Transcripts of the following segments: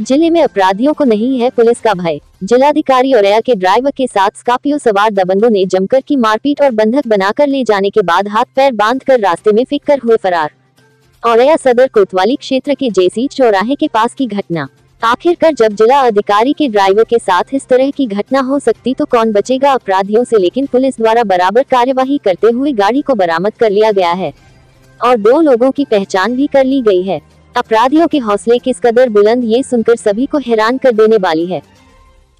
ज़िले में अपराधियों को नहीं है पुलिस का भय। जिलाधिकारी और के ड्राइवर के साथ स्कॉर्पियो सवार दबंगों ने जमकर की मारपीट और बंधक बनाकर ले जाने के बाद हाथ पैर बांधकर रास्ते में फेंक कर हुए फरार। औरैया सदर कोतवाली क्षेत्र के जेसी चौराहे के पास की घटना। आखिरकार जब जिला अधिकारी के ड्राइवर के साथ इस तरह की घटना हो सकती तो कौन बचेगा अपराधियों से, लेकिन पुलिस द्वारा बराबर कार्यवाही करते हुए गाड़ी को बरामद कर लिया गया है। और दो लोगों की पहचान भी कर ली गई है। अपराधियों के हौसले किस कदर बुलंद ये सुनकर सभी को हैरान कर देने वाली है।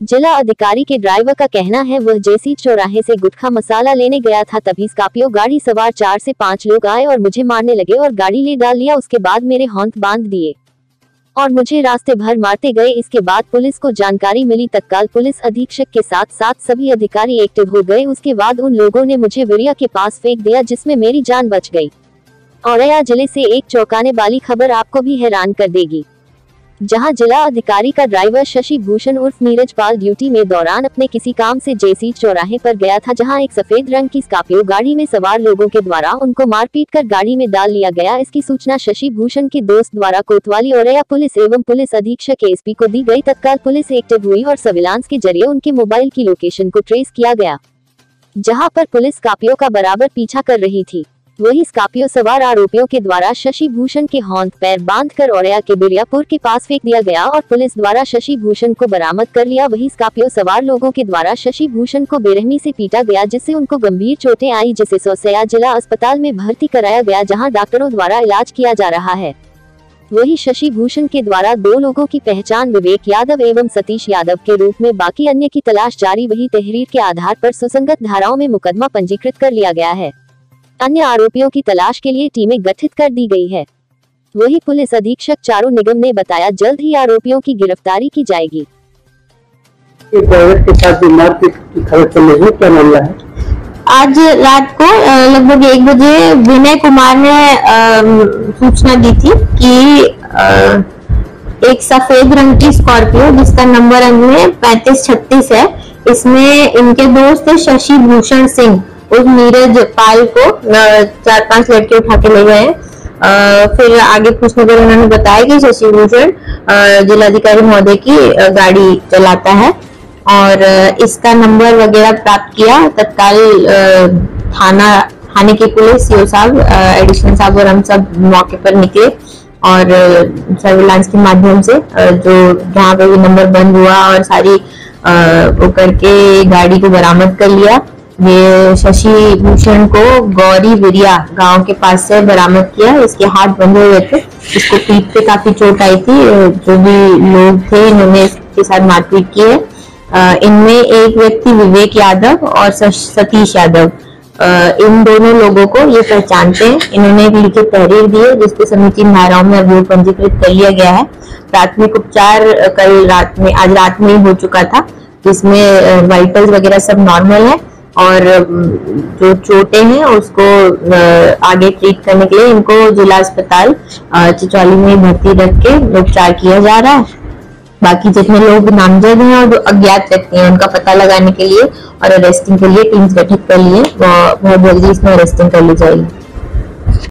जिला अधिकारी के ड्राइवर का कहना है, वह जेसी चौराहे से गुटखा मसाला लेने गया था, तभी स्कापियो गाड़ी सवार चार से पाँच लोग आए और मुझे मारने लगे और गाड़ी ले डाल लिया, उसके बाद मेरे हौंत बाँध दिए। और मुझे रास्ते भर मारते गए, इसके बाद पुलिस को जानकारी मिली, तत्काल पुलिस अधीक्षक के साथ साथ सभी अधिकारी एक्टिव हो गए, उसके बाद उन लोगों ने मुझे विरिया के पास फेंक दिया, जिसमें मेरी जान बच गई। औरैया ज़िले से एक चौंकाने वाली खबर आपको भी हैरान कर देगी। जहाँ जिला अधिकारी का ड्राइवर शशि भूषण उर्फ़ नीरज पाल ड्यूटी में दौरान अपने किसी काम से जेसी चौराहे पर गया था, जहाँ एक सफ़ेद रंग की स्कॉर्पियो गाड़ी में सवार लोगों के द्वारा उनको मारपीट कर गाड़ी में डाल लिया गया। इसकी सूचना शशि भूषण के दोस्त द्वारा कोतवाली औरैया पुलिस एवं पुलिस अधीक्षक एसपी को दी गई। तत्काल पुलिस एक्टिव हुई और सर्विलांस के ज़रिए उनके मोबाइल की लोकेशन को ट्रेस किया गया, जहाँ पर पुलिस कापियों का बराबर पीछा कर रही थी। वही स्कापियो सवार आरोपियों के द्वारा शशि भूषण के हौंद पैर बांधकर औरैया के बिरियापुर के पास फेंक दिया गया और पुलिस द्वारा शशि भूषण को बरामद कर लिया। वही स्कापियो सवार लोगों के द्वारा शशि भूषण को बेरहमी से पीटा गया, जिससे उनको गंभीर चोटें आई, जिसे सोसया जिला अस्पताल में भर्ती कराया गया, जहाँ डॉक्टरों द्वारा इलाज किया जा रहा है। वही शशि भूषण के द्वारा दो लोगों की पहचान विवेक यादव एवं सतीश यादव के रूप में बाकी अन्य की तलाश जारी। वही तहरीर के आधार पर सुसंगत धाराओं में मुकदमा पंजीकृत कर लिया गया है। अन्य आरोपियों की तलाश के लिए टीमें गठित कर दी गई है। वही पुलिस अधीक्षक चारू निगम ने बताया जल्द ही आरोपियों की गिरफ्तारी की जाएगी। के साथ की खबर चल रही है क्या मामला है? आज रात को लगभग एक बजे विनय कुमार ने सूचना दी थी कि एक सफ़ेद रंग की स्कॉर्पियो जिसका नंबर अंक में पैंतीस छत्तीस है इसमें इनके दोस्त शशि भूषण सिंह। उस नीरज पाल को चार पाँच लड़के उठा के ले गए। फिर आगे पूछने पर उन्होंने बताया कि शशि भूषण जिलाधिकारी महोदय की गाड़ी चलाता है और इसका नंबर वगैरह प्राप्त किया। तत्काल थाना, थाने की पुलिस, सीओ साहब एडिशनल साहब और हम सब मौके पर निकले और सर्विलांस के माध्यम से जो जहाँ पे भी नंबर बंद हुआ और सारी वो करके गाड़ी को बरामद कर लिया। ये शशि भूषण को गौरी विरिया गाँव के पास से बरामद किया। इसके हाथ बंधे हुए थे। इसको पीठ पे काफ़ी चोट आई थी। जो भी लोग थे, इन्होंने इसके साथ मारपीट की है। इनमें एक व्यक्ति विवेक यादव और सतीश यादव। इन दोनों लोगों को ये पहचानते हैं। इन्होंने एक लिखित तहरीर दी है, जिसके समीचीन धाराओं में अभियोग पंजीकृत कर लिया गया है। प्राथमिक उपचार कल रात में, आज रात में ही हो चुका था, जिसमें वाइटल्स वगैरह सब नॉर्मल है। और जो चोटे हैं उसको आगे ट्रीट करने के लिए इनको जिला अस्पताल चिचौली में भर्ती रख के उपचार किया जा रहा है। बाकी जितने लोग नामजद हैं और जो अज्ञात व्यक्ति हैं, उनका पता लगाने के लिए और अरेस्टिंग के लिए टीम्स गठित कर लिए बहुत जल्दी इसमें अरेस्टिंग कर ली जाएगी।